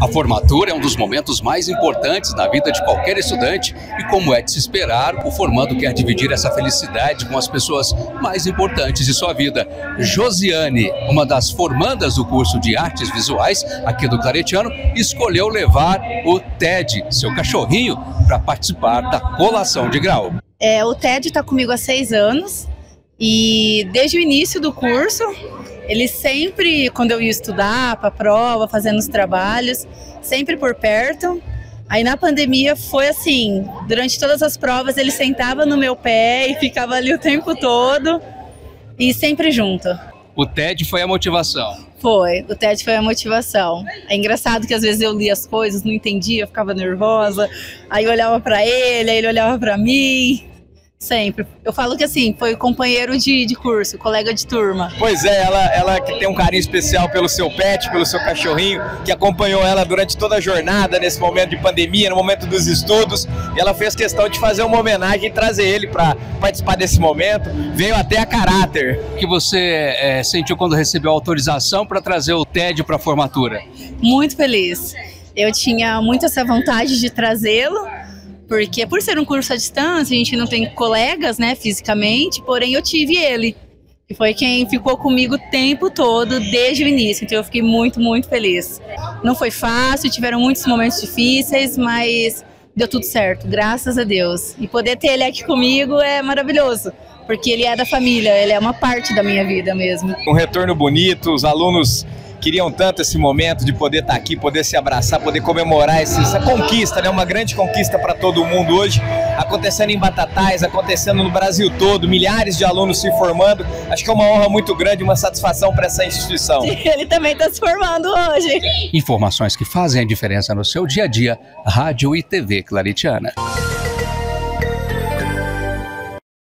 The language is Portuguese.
A formatura é um dos momentos mais importantes na vida de qualquer estudante e, como é de se esperar, o formando quer dividir essa felicidade com as pessoas mais importantes de sua vida. Josiane, uma das formandas do curso de artes visuais aqui do Claretiano, escolheu levar o Ted, seu cachorrinho, para participar da colação de grau. É, o Ted está comigo há seis anos e desde o início do curso ele sempre, quando eu ia estudar para a prova, fazendo os trabalhos, sempre por perto. Aí na pandemia foi assim, durante todas as provas ele sentava no meu pé e ficava ali o tempo todo e sempre junto. O TED foi a motivação. Foi, o TED foi a motivação. É engraçado que às vezes eu lia as coisas, não entendia, ficava nervosa. Aí eu olhava para ele, aí ele olhava para mim. Sempre. Eu falo que assim, foi companheiro de, de curso, colega de turma. Pois é, ela, ela que tem um carinho especial pelo seu pet, pelo seu cachorrinho, que acompanhou ela durante toda a jornada nesse momento de pandemia, no momento dos estudos. E ela fez questão de fazer uma homenagem e trazer ele para participar desse momento. Veio até a caráter. O que você é, sentiu quando recebeu a autorização para trazer o TED para a formatura? Muito feliz. Eu tinha muito essa vontade de trazê-lo porque por ser um curso à distância, a gente não tem colegas, né, fisicamente, porém eu tive ele. E foi quem ficou comigo o tempo todo, desde o início. Então eu fiquei muito, muito feliz. Não foi fácil, tiveram muitos momentos difíceis, mas deu tudo certo, graças a Deus. E poder ter ele aqui comigo é maravilhoso, porque ele é da família, ele é uma parte da minha vida mesmo. Um retorno bonito, os alunos queriam tanto esse momento de poder estar aqui, poder se abraçar, poder comemorar essa conquista, né? Uma grande conquista para todo mundo hoje, acontecendo em Batatais, acontecendo no Brasil todo, milhares de alunos se formando. Acho que é uma honra muito grande, uma satisfação para essa instituição. Ele também está se formando hoje. Informações que fazem a diferença no seu dia a dia, Rádio e TV Claritiana.